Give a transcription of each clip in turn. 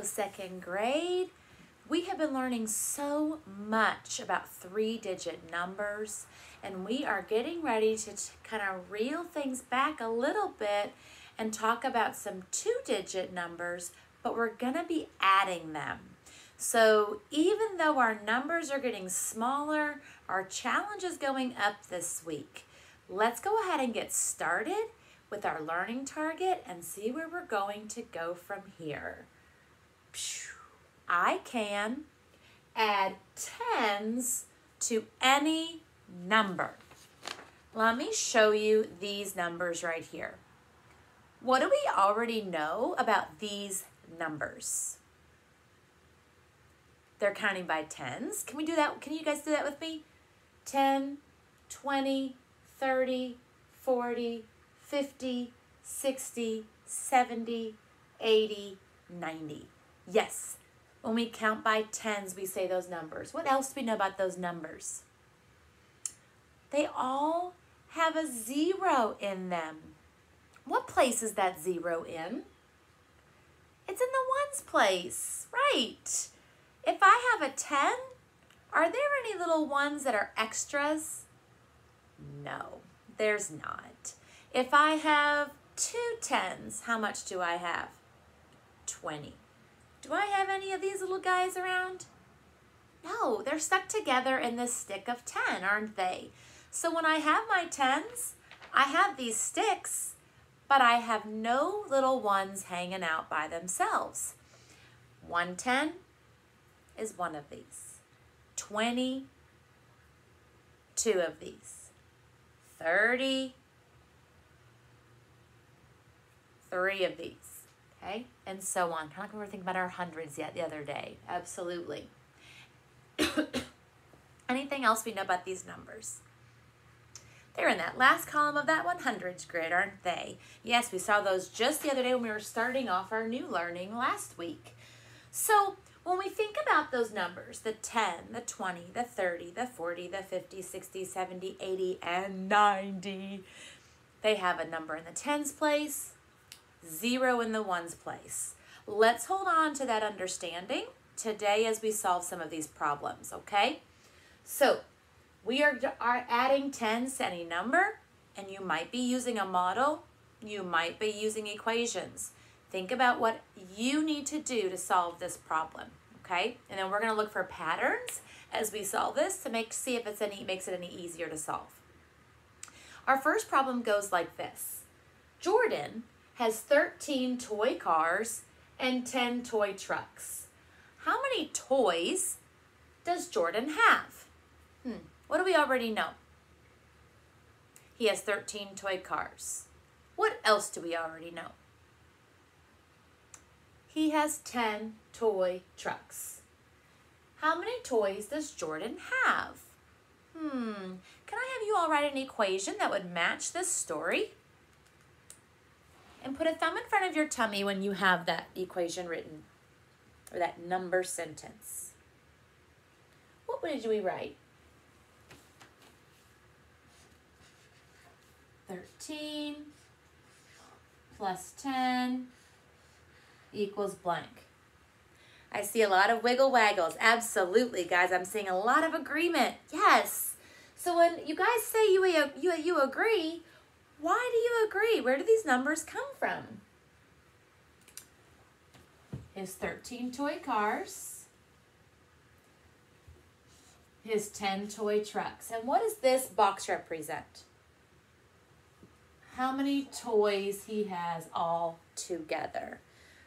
Second grade. We have been learning so much about three digit numbers, and we are getting ready to kind of reel things back a little bit and talk about some two digit numbers, but we're going to be adding them. So even though our numbers are getting smaller, our challenge is going up this week. Let's go ahead and get started with our learning target and see where we're going to go from here. I can add tens to any number. Let me show you these numbers right here. What do we already know about these numbers? They're counting by tens. Can we do that? Can you guys do that with me? 10, 20, 30, 40, 50, 60, 70, 80, 90. Yes, when we count by tens, we say those numbers. What else do we know about those numbers? They all have a zero in them. What place is that zero in? It's in the ones place, right. If I have a 10, are there any little ones that are extras? No, there's not. If I have two tens, how much do I have? 20. Do I have any of these little guys around? No, they're stuck together in this stick of 10, aren't they? So when I have my tens, I have these sticks, but I have no little ones hanging out by themselves. 110 is one of these. 20, two of these. 30, three of these, okay? And so on. Kind of like we were thinking about our hundreds yet the other day. Absolutely. Anything else we know about these numbers? They're in that last column of that 100s grid, aren't they? Yes, we saw those just the other day when we were starting off our new learning last week. So when we think about those numbers, the 10, the 20, the 30, the 40, the 50, 60, 70, 80, and 90, they have a number in the tens place, zero in the ones place. Let's hold on to that understanding today as we solve some of these problems, okay? So we are, are adding tens to any number, and you might be using a model, you might be using equations. Think about what you need to do to solve this problem, okay? And then we're gonna look for patterns as we solve this to make see if it's any makes it any easier to solve. Our first problem goes like this. Jordan has 13 toy cars and 10 toy trucks. How many toys does Jordan have? Hmm, what do we already know? He has 13 toy cars. What else do we already know? He has 10 toy trucks. How many toys does Jordan have? Hmm, can I have you all write an equation that would match this story? And put a thumb in front of your tummy when you have that equation written or that number sentence. What did we write? 13 plus 10 equals blank. I see a lot of wiggle waggles. Absolutely, guys. I'm seeing a lot of agreement. Yes. So when you guys say you, you, you agree, why do you agree? Where do these numbers come from? His 13 toy cars. His 10 toy trucks. And what does this box represent? How many toys he has all together.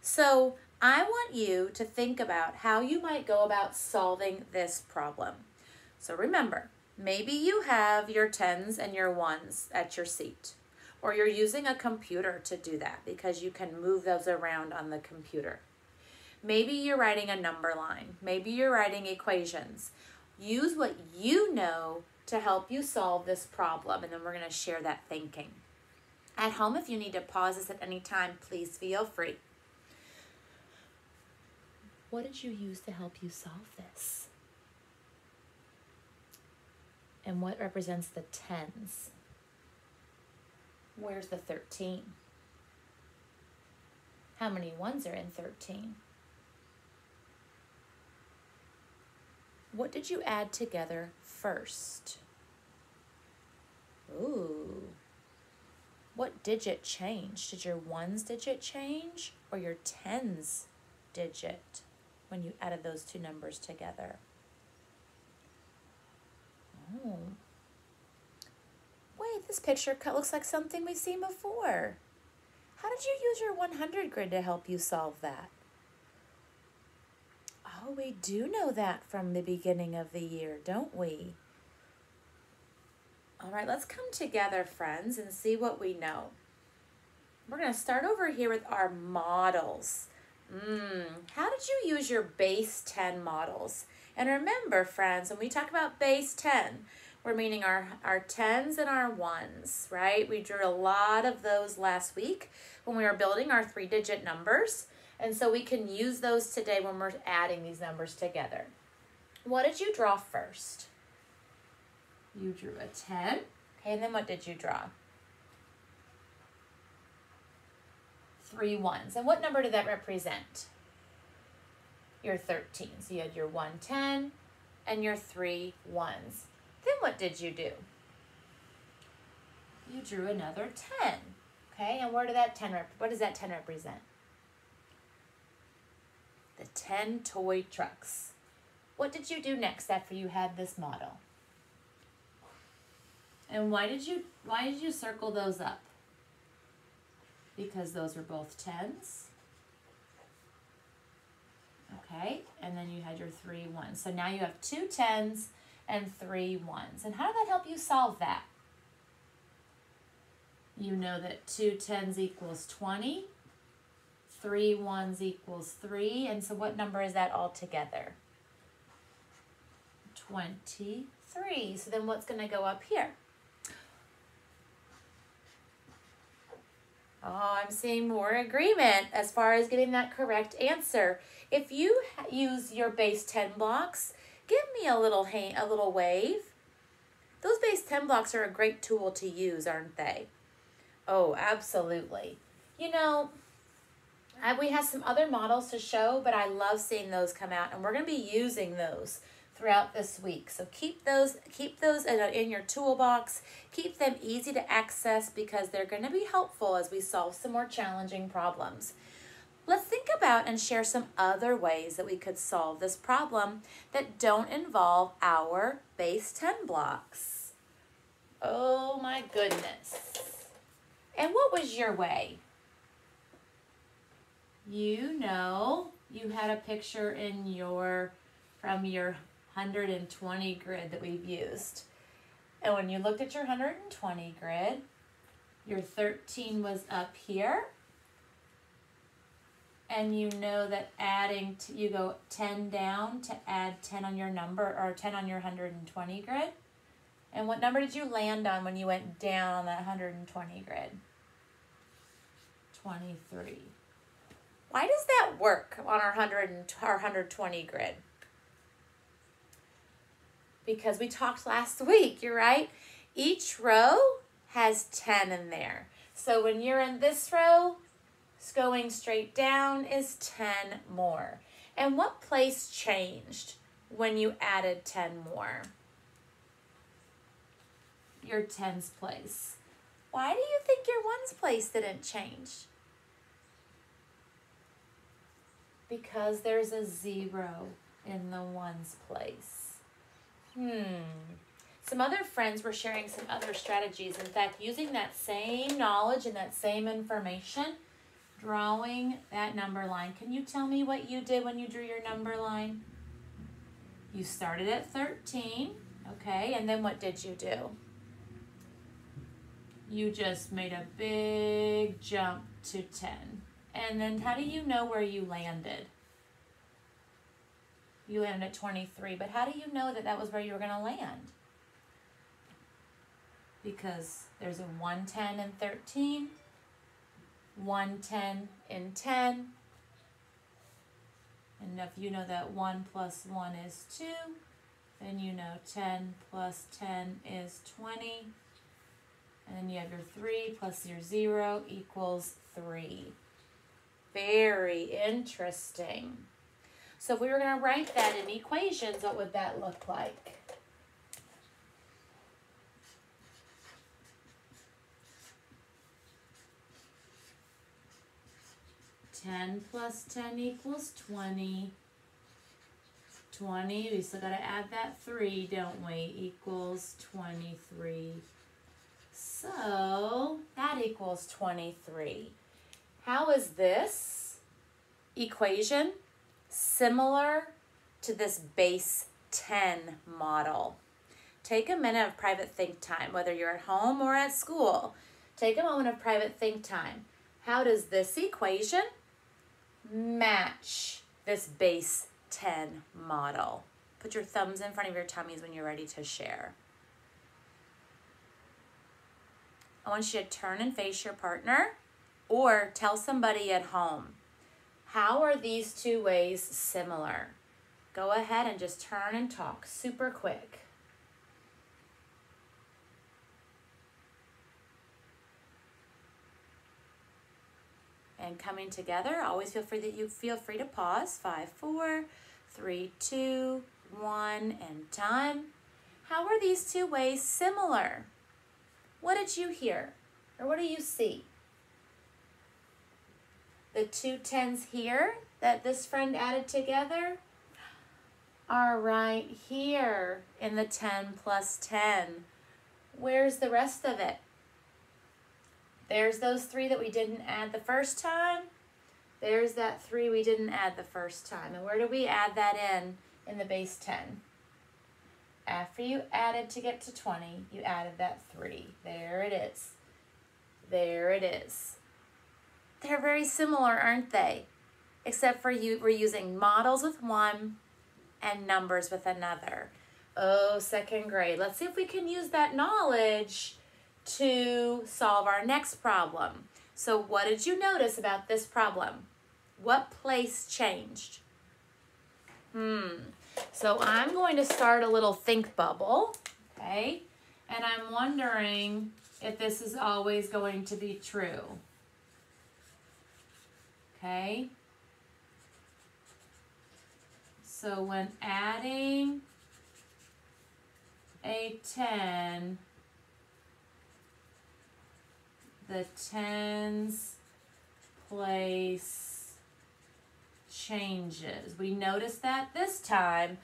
So I want you to think about how you might go about solving this problem. So remember, maybe you have your tens and your ones at your seat or you're using a computer to do that because you can move those around on the computer. Maybe you're writing a number line. Maybe you're writing equations. Use what you know to help you solve this problem, and then we're going to share that thinking. At home, if you need to pause this at any time, please feel free. What did you use to help you solve this? And what represents the tens? Where's the 13? How many ones are in 13? What did you add together first? Ooh. What digit changed? Did your ones digit change or your tens digit when you added those two numbers together? Ooh. Wait, this picture cut looks like something we've seen before. How did you use your 100 grid to help you solve that? Oh, we do know that from the beginning of the year, don't we? All right, let's come together, friends, and see what we know. We're going to start over here with our models. Mm, how did you use your base 10 models? And remember, friends, when we talk about base 10, we're meaning our, our 10s and our 1s, right? We drew a lot of those last week when we were building our three-digit numbers. And so we can use those today when we're adding these numbers together. What did you draw first? You drew a 10. Okay, and then what did you draw? Three ones. And what number did that represent? Your 13. So you had your 110 and your three ones. Then what did you do? You drew another 10. Okay, and where did that 10 rep what does that 10 represent? The 10 toy trucks. What did you do next after you had this model? And why did you why did you circle those up? Because those were both tens. Okay, and then you had your three ones. So now you have two tens and three ones. And how did that help you solve that? You know that two tens equals 20, three ones equals three, and so what number is that all together? 23. So then what's going to go up here? Oh, I'm seeing more agreement as far as getting that correct answer. If you use your base 10 blocks, give me a little hand, a little wave. Those base 10 blocks are a great tool to use, aren't they? Oh, absolutely. You know, I, we have some other models to show, but I love seeing those come out, and we're going to be using those throughout this week. So keep those keep those in, in your toolbox. Keep them easy to access because they're going to be helpful as we solve some more challenging problems. Let's think about and share some other ways that we could solve this problem that don't involve our base 10 blocks. Oh my goodness. And what was your way? You know, you had a picture in your from your 120 grid that we've used. And when you looked at your 120 grid, your 13 was up here. And you know that adding, to, you go 10 down to add 10 on your number, or 10 on your 120 grid. And what number did you land on when you went down on that 120 grid? 23. Why does that work on our 100 and our 120 grid? because we talked last week, you're right. Each row has 10 in there. So when you're in this row, going straight down is 10 more. And what place changed when you added 10 more? Your tens place. Why do you think your ones place didn't change? Because there's a zero in the ones place. Hmm. Some other friends were sharing some other strategies. In fact, using that same knowledge and that same information, drawing that number line. Can you tell me what you did when you drew your number line? You started at 13, okay, and then what did you do? You just made a big jump to 10. And then how do you know where you landed? you landed at 23. But how do you know that that was where you were going to land? Because there's a 110 and 13, 110 and 10. And if you know that 1 plus 1 is 2, then you know 10 plus 10 is 20. And then you have your 3 plus your 0 equals 3. Very interesting. So if we were going to write that in equations, what would that look like? Ten plus ten equals twenty. 20, we still got to add that 3, don't we? Equals 23. So that equals 23. How is this equation similar to this base 10 model? Take a minute of private think time, whether you're at home or at school. Take a moment of private think time. How does this equation match this base 10 model? Put your thumbs in front of your tummies when you're ready to share. I want you to turn and face your partner or tell somebody at home. How are these two ways similar? Go ahead and just turn and talk super quick. And coming together, always feel free that you feel free to pause. Five, four, three, two, one, and time. How are these two ways similar? What did you hear? Or what do you see? The two tens here that this friend added together are right here in the 10 plus 10. Where's the rest of it? There's those three that we didn't add the first time. There's that three we didn't add the first time. And where do we add that in in the base 10? After you added to get to 20, you added that 3. There it is. There it is. They're very similar, aren't they? Except for you, we're using models with one and numbers with another. Oh, second grade. Let's see if we can use that knowledge to solve our next problem. So what did you notice about this problem? What place changed? Hmm. So I'm going to start a little think bubble, okay? And I'm wondering if this is always going to be true. Okay? So when adding a 10, the tens place changes. We noticed that this time.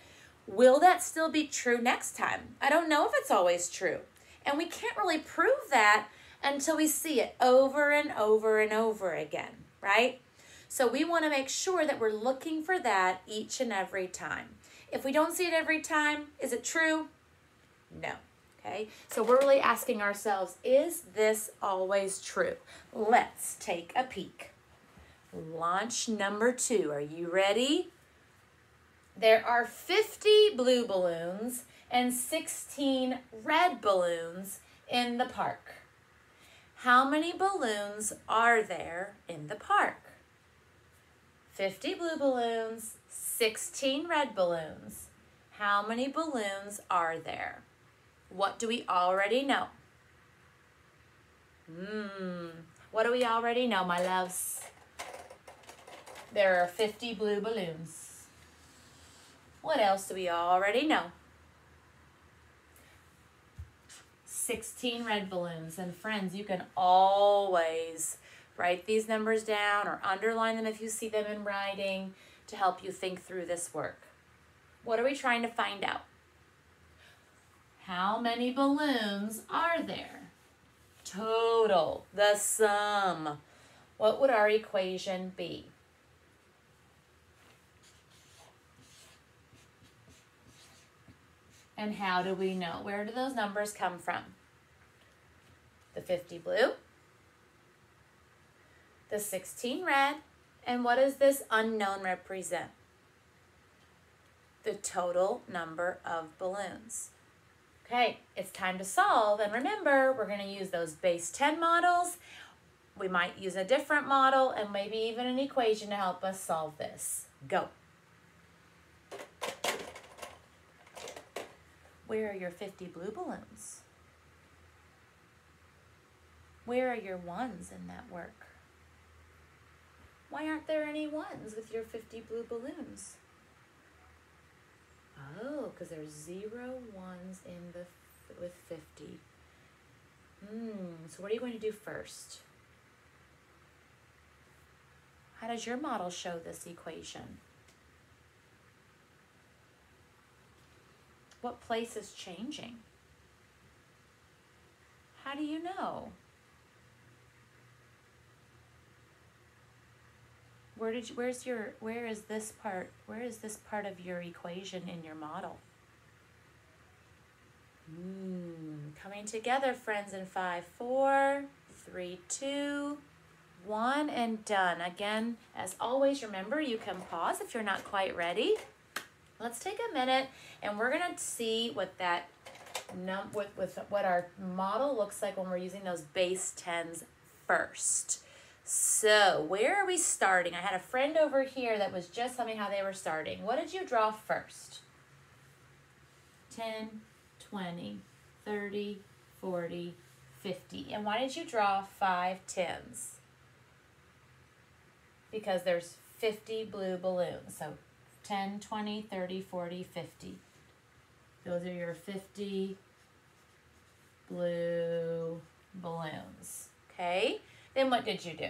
Will that still be true next time? I don't know if it's always true. And we can't really prove that until we see it over and over and over again, right? So we want to make sure that we're looking for that each and every time. If we don't see it every time, is it true? No. Okay, so we're really asking ourselves, is this always true? Let's take a peek. Launch number two. Are you ready? There are 50 blue balloons and 16 red balloons in the park. How many balloons are there in the park? 50 blue balloons, 16 red balloons. How many balloons are there? What do we already know? Hmm, what do we already know, my loves? There are 50 blue balloons. What else do we already know? 16 red balloons. And friends, you can always write these numbers down or underline them if you see them in writing to help you think through this work. What are we trying to find out? How many balloons are there? Total, the sum. What would our equation be? And how do we know? Where do those numbers come from? The 50 blue, the 16 red, and what does this unknown represent? The total number of balloons. Okay, it's time to solve. And remember, we're going to use those base 10 models. We might use a different model and maybe even an equation to help us solve this. Go. Where are your 50 blue balloons? Where are your ones in that work? Why aren't there any ones with your 50 blue balloons? Oh, because there's zero ones in the with 50. Hmm, so what are you going to do first? How does your model show this equation? What place is changing? How do you know? Where did you, where's your where is this part where is this part of your equation in your model? Mm, coming together, friends, in five, four, three, two, one, and done. Again, as always, remember you can pause if you're not quite ready. Let's take a minute and we're gonna see what that num with, with what our model looks like when we're using those base tens first. So where are we starting? I had a friend over here that was just telling me how they were starting. What did you draw first? 10, 20, 30, 40, 50. And why did you draw five tens? Because there's 50 blue balloons. So 10, 20, 30, 40, 50. Those are your 50 blue balloons. Okay? Then what did you do?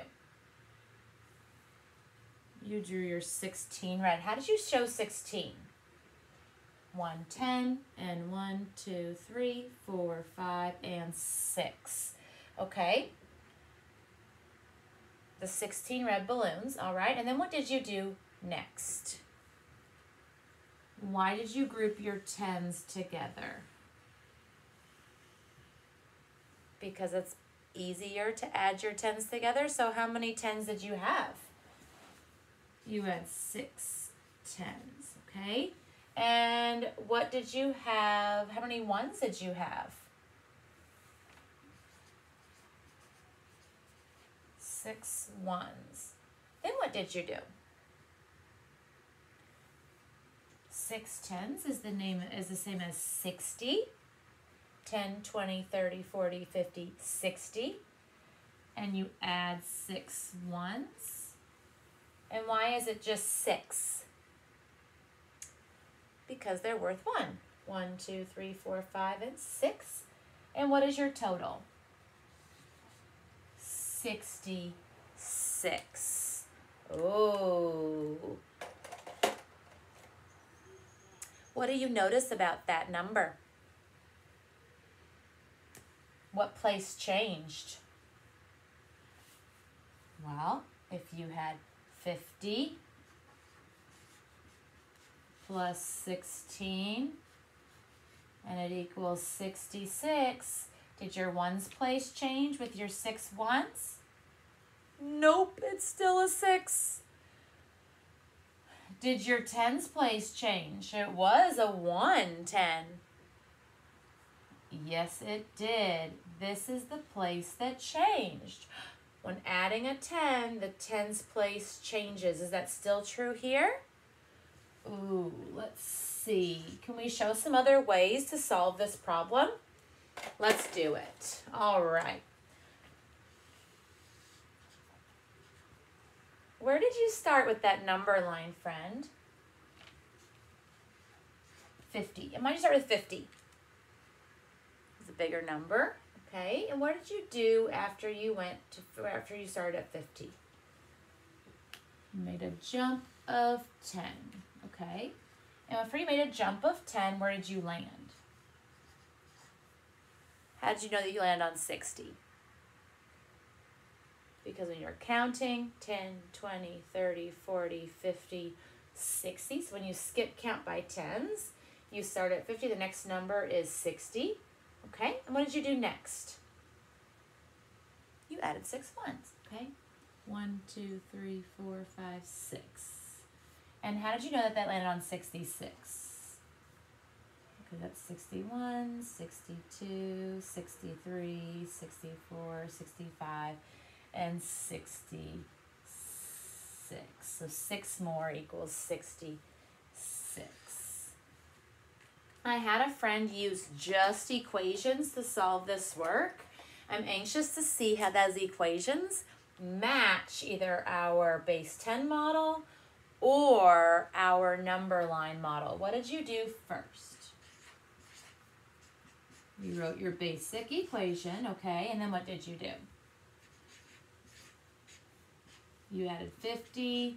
You drew your 16 red. How did you show 16? 1, 10, and 1, 2, 3, 4, 5, and 6. Okay? The 16 red balloons, all right? And then what did you do next? Why did you group your 10s together? Because it's easier to add your 10s together. So how many 10s did you have? You had six tens, okay? And what did you have? How many ones did you have? Six ones. Then what did you do? Six tens is the name is the same as 60. 10, 20, 30, 40, 50, 60. And you add six ones. And why is it just six? Because they're worth one. One, two, three, four, five, and six. And what is your total? 66. Oh. What do you notice about that number? What place changed? Well, if you had 50 plus 16 and it equals 66, did your ones place change with your six ones? Nope, it's still a six. Did your tens place change? It was a one ten. Yes, it did. This is the place that changed. When adding a 10, the tens place changes. Is that still true here? Ooh, let's see. Can we show some other ways to solve this problem? Let's do it. All right. Where did you start with that number line, friend? 50. And why did start with 50? It's a bigger number. Okay, and what did you do after you went to, after you started at 50? You made a jump of 10, okay? And after you made a jump of 10, where did you land? How did you know that you landed on 60? Because when you're counting 10, 20, 30, 40, 50, 60, so when you skip count by tens, you start at 50, the next number is 60. Okay, and what did you do next? You added six ones, okay? One, two, three, four, five, six. And how did you know that that landed on 66? Okay, that's 61, 62, 63, 64, 65, and 66. So six more equals 66. I had a friend use just equations to solve this work. I'm anxious to see how those equations match either our base 10 model or our number line model. What did you do first? You wrote your basic equation, okay, and then what did you do? You added 50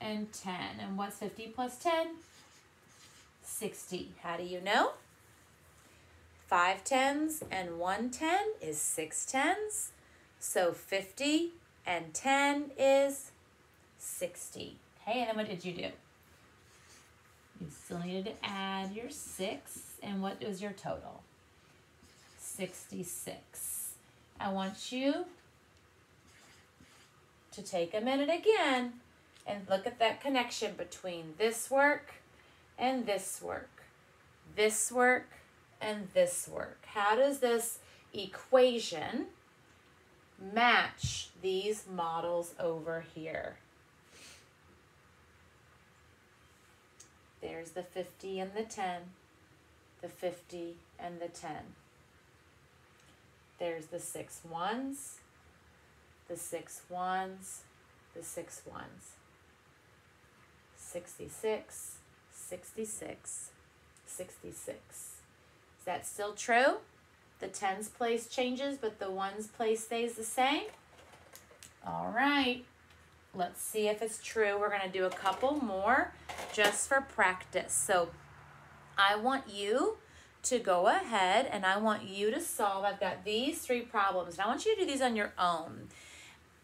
and 10. And what's 50 plus 10? 60. How do you know? Five tens and one ten is six tens. So 50 and 10 is 60. Okay, and then what did you do? You still needed to add your 6, and what was your total? 66. I want you to take a minute again and look at that connection between this work and this work, this work and this work. How does this equation match these models over here? There's the 50 and the 10, the 50 and the 10. There's the six ones, the six ones, the six ones. 66, 66, 66. Is that still true? The tens place changes, but the ones place stays the same? All right. Let's see if it's true. We're going to do a couple more just for practice. So I want you to go ahead and I want you to solve. I've got these three problems. And I want you to do these on your own.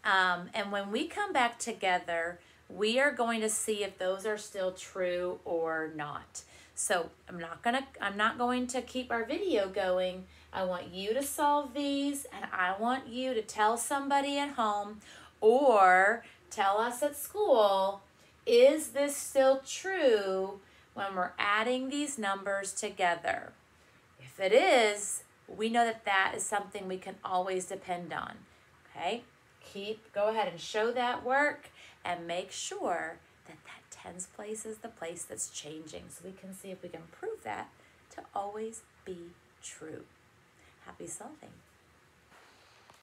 Um, and when we come back together, we are going to see if those are still true or not. So I'm not gonna I'm not going to keep our video going. I want you to solve these and I want you to tell somebody at home or tell us at school, is this still true when we're adding these numbers together? If it is, we know that that is something we can always depend on. Okay? Keep, go ahead and show that work and make sure that that tens place is the place that's changing so we can see if we can prove that to always be true. Happy solving.